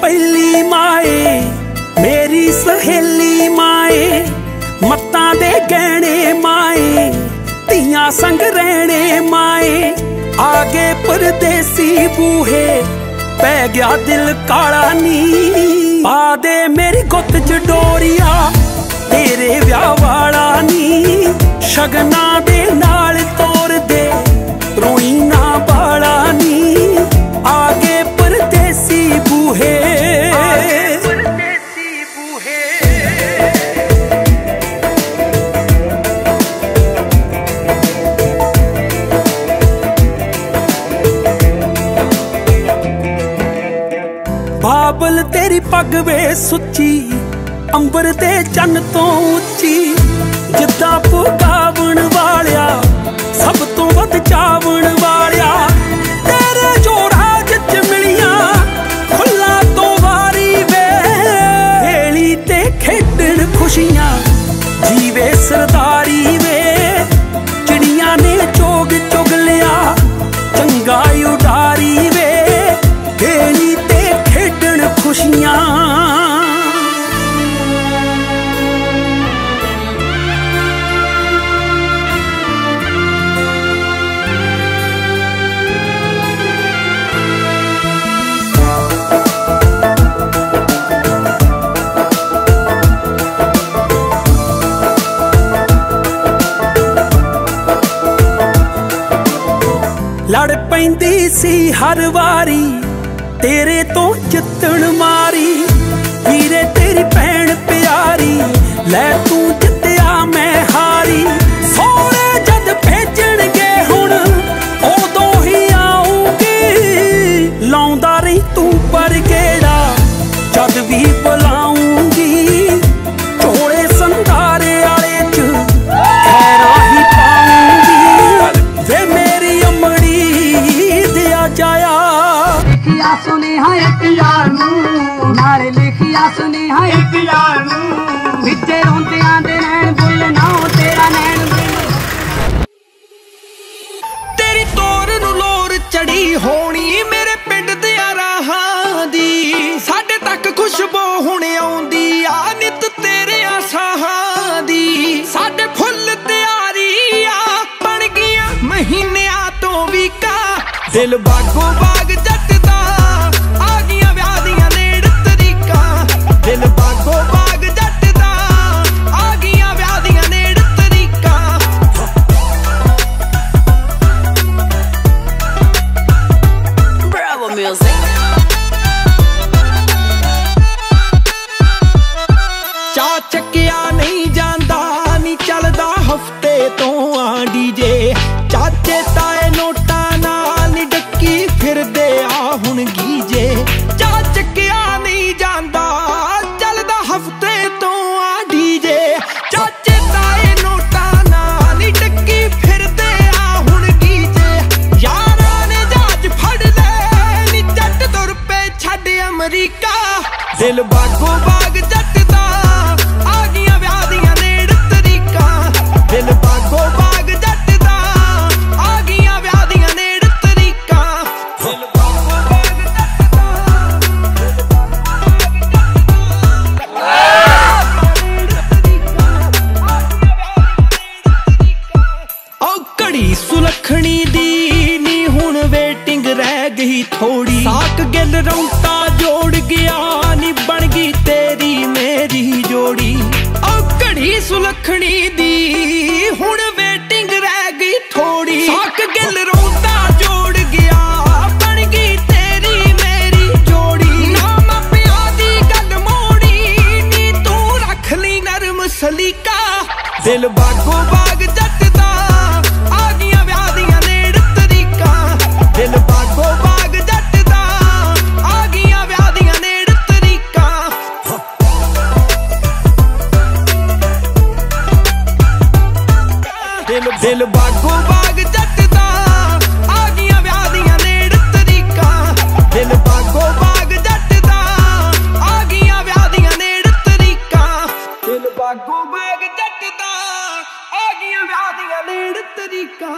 ਪਹਿਲੀ ਮਾਏ, ਮੇਰੀ ਸਹੇਲੀ ਮਾਏ, ਮੱਤਾਂ ਦੇ ਗਹਿਣੇ ਮਾਏ, ਧੀਆਂ ਸੰਗ ਰਹਿਣੇ ਮਾਏ। ਆਗੇ ਪਰਦੇਸੀ ਬੂਹੇ, ਪੈ ਗਿਆ ਦਿਲ ਕਾਲਾ ਨੀ। ਪਾ ਦੇ ਮੇਰੀ ਗੁੱਤ ਚ ਡੋਰੀਆ, ਤੇਰੇ ਵਿਆਹ ਵਾਲਾ ਨੀ। ਸ਼ਗਨਾ ਦੇ ਨਾਲ ਬਾਬਲ ਤੇਰੀ ਪੱਗ ਵੇ ਸੁੱਚੀ ਅੰਬਰ ਦੇ ਚੰਨ ਤੋਂ ਉੱਚੀ। ਪੈਂਦੀ ਸੀ ਹਰ ਵਾਰੀ, ਤੇਰੇ ਤੋਂ ਜਿੱਤਣ ਮਾਰੀ। ਵੀਰੇ, ਤੇਰੀ ਭੈਣ ਪਿਆਰੀ, ਲੈ ਤੂੰ ਜਿੱਤਿਆ ਮੈਂ ਹਾਰੀ। ਲਿਖਿਆ ਸੁਨੇਹਾ ਇੱਕ ਯਾਰ ਨੂੰ, ਨਾਲੇ ਲਿਖਿਆ ਸੁਨੇਹਾ ਇੱਕ ਯਾਰ ਨੂੰ। ਵਿੱਚੇ ਰੋਂਦਿਆਂ ਦੇ ਨੈਣ ਬੁੱਲ ਨਾ ਤੇਰਾ ਨੈਣ ਬੁੱਲ। ਤੇਰੀ ਤੋਰ ਨੂੰ ਲੋਰ ਚੜੀ ਹੋਣੀ ਮੇਰੇ ਪਿੰਡ ਦੇ ਰਾਹਾਂ ਦੀ। ਸਾਡੇ ਤੱਕ ਖੁਸ਼ਬੂ ਹੁਣ ਆਉਂਦੀ ਆ, ਨਿਤ ਤੇਰੇ ਆਸਾਹਾਂ ਦੀ। ਸਾਡੇ ਫੁੱਲ ਤਿਆਰੀ ਆ, ਬਣ ਗਈਆਂ ਮਹੀਨਿਆਂ ਤੋਂ ਵੀ ਕਾ। ਦਿਲ ਬਾਗੋ ਦਿਲ ਬਾਗੋ ਬਾਗ ਜੱਟ ਦਾ ਆ ਗਈਆਂ ਵਿਆਹ ਦੀਆਂ ਨੇੜ ਤਰੀਕਾਂ। ਦਿਲ ਬਾਗੋ ਬਾਗ ਜੱਟ ਦਾ ਆ ਗਈਆਂ ਵਿਆਹ ਦੀਆਂ ਨੇੜ ਤਰੀਕਾਂ। ਦਿਲ ਬਾਗੋ ਬਾਗ ਜੱਟ ਓ ਘੜੀ ਸੁਲਖਣੀ ਦੀ ਨੀ, ਹੁਣ ਵੇਟਿੰਗ ਰਹਿ ਗਈ ਥੋੜੀ। ਸਾਕ ਗਿੱਲ ਰੌਂਤਾ ਜੋੜ ਗਿਆ ਸੁਲਖਣੀ ਦੀ। ਹੁਣ ਵੇਟਿੰਗ ਰਹਿ ਗਈ ਥੋੜੀ ਸਾਕ। ਗਿੱਲ ਰੌਂਤਾ ਜੋੜ ਗਿਆ। ਬਣ ਗਈ ਤੇਰੀ ਮੇਰੀ ਜੋੜੀ। ਨਾ ਮਾਪਿਆਂ ਦੀ ਗੱਲ ਮੋੜੀ। ਨੀ ਤੂੰ ਰੱਖ ਲਈ ਨਰਮ ਸਲੀਕਾ। ਦਿਲ ਬਾਗੋ ਦਿਲ ਦਿਲ ਬਾਗੋ ਬਾਗ ਜੱਟ ਦਾ ਆ ਗਈਆਂ ਵਿਆਹ ਦੀਆਂ ਨੇੜ ਤਰੀਕਾ। ਦਿਲ ਬਾਗੋ ਬਾਗ ਜੱਟ ਦਾ ਆ ਗਈਆਂ ਵਿਆਹ ਦੀਆਂ ਨੇੜ ਤਰੀਕਾ। ਦਿਲ ਬਾਗੋ ਬਾਗ ਜੱਟ ਦਾ ਆ ਗਈਆਂ ਵਿਆਹ ਦੀਆਂ ਨੇੜ ਤਰੀਕਾ।